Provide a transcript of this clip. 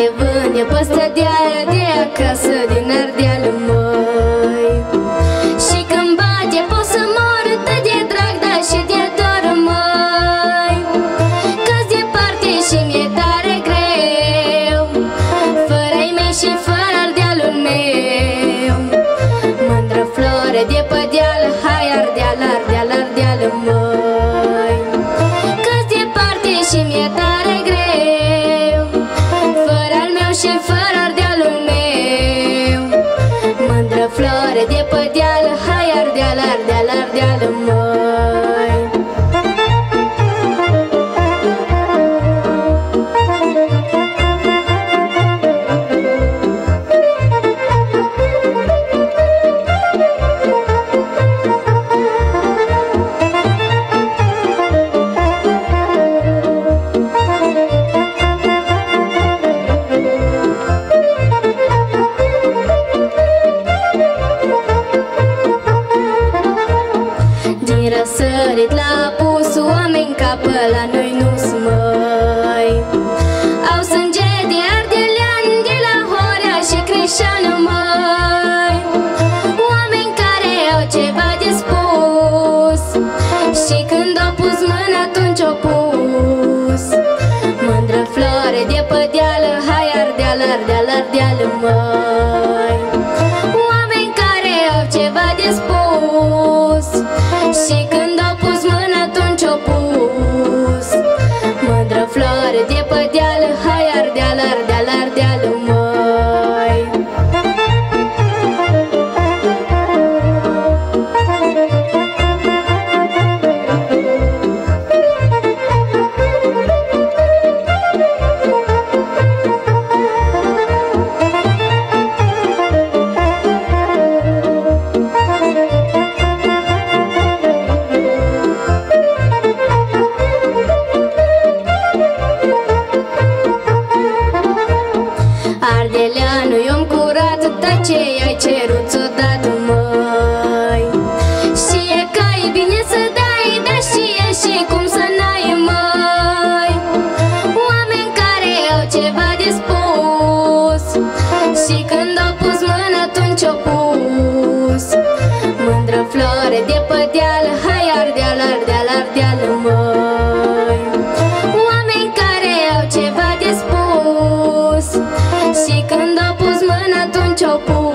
de păstă de aia de acasă din Ardeal măi Și când bate pot să mor Tă de drag, da și de dor măi. Că-s departe și mi-e tare greu Fără-i mei și fără Ardealul meu. Mândră flore de pe ardeal, la noi nu-s măi Au sânge de ardelean De la Horea și Crișan măi Oameni care au ceva de spus Și când au pus mâna atunci au pus. Mândră floare de pe deal Hai ardeal, ardeal, ardeal măi floare de ai cerut să dau mai Și e ca e bine să dai, dar și e și cum să n-ai mai. Oameni care au ceva de spus Și când au pus mână atunci au pus. Mândră floare de pădeală, hai ardeală, ardeală, ardeală mai Oameni care au ceva de spus Și când au pus mână atunci au pus.